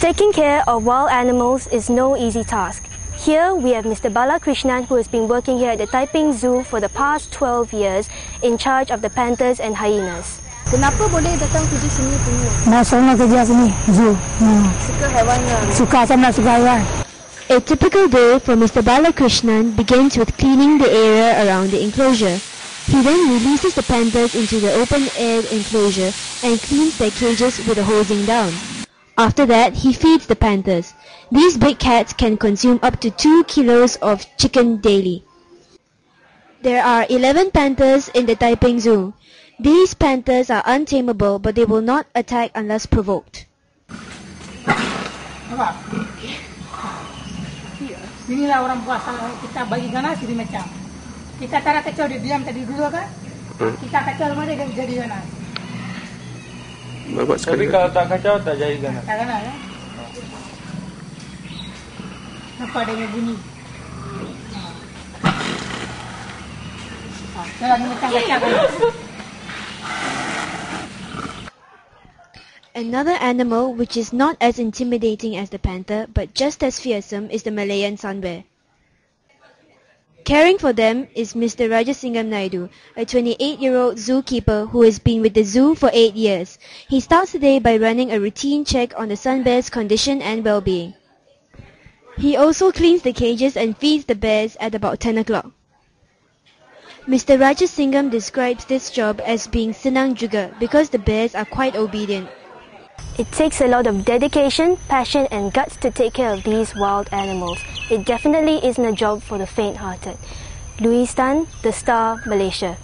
Taking care of wild animals is no easy task. Here we have Mr. Balakrishnan who has been working here at the Taiping Zoo for the past 12 years in charge of the panthers and hyenas. Kenapa boleh datang kerja sini punya? Nak seronok kerja sini, zoo. Hmm. Suka haiwannya. Suka sama suka haiwan. A typical day for Mr. Balakrishnan begins with cleaning the area around the enclosure. He then releases the panthers into the open-air enclosure and cleans their cages with a hosing down. After that, he feeds the panthers. These big cats can consume up to 2 kilos of chicken daily. There are 11 panthers in the Taiping Zoo. These panthers are untamable but they will not attack unless provoked. Nampak? Inilah orang puasa kita bagi ganas jadi macam. Kita taruh kecil dia diam tadi dulu kan? Hmm. Kita kacau rumah dia dia jadi ganas. Bapak Tapi kalau tak kacau tak jadi ganas. Tak ganas ya? Nampak dia punya bunyi. Ah, ha. Jalan macam kacau ganas. Another animal which is not as intimidating as the panther but just as fearsome is the Malayan sun bear. Caring for them is Mr. Rajasingam Naidu, a 28-year-old zookeeper who has been with the zoo for 8 years. He starts the day by running a routine check on the sun bear's condition and well-being. He also cleans the cages and feeds the bears at about 10 o'clock. Mr. Rajasingam describes this job as being senang juga because the bears are quite obedient. It takes a lot of dedication, passion and guts to take care of these wild animals. It definitely isn't a job for the faint-hearted. Louis Tan, The Star, Malaysia.